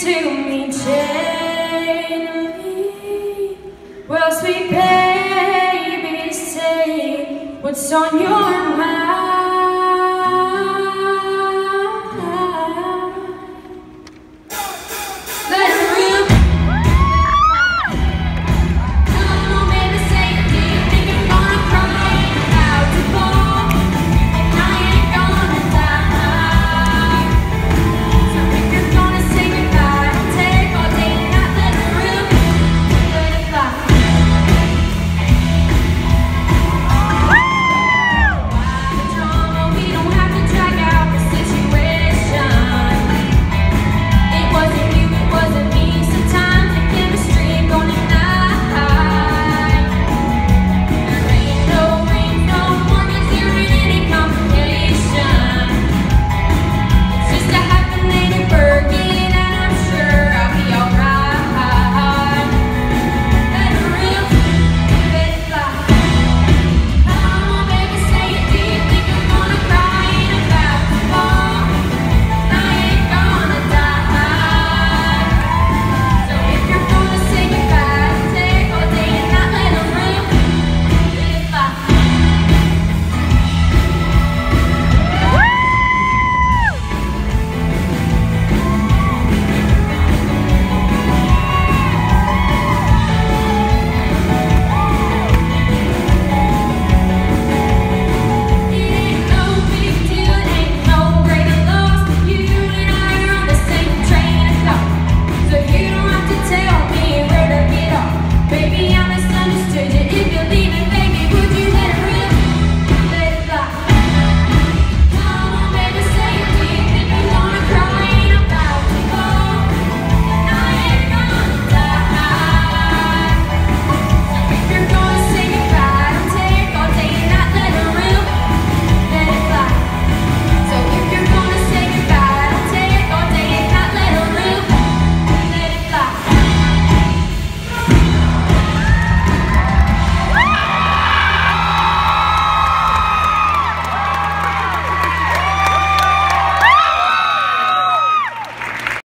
to me gently. Well, sweet baby, say what's on your mind.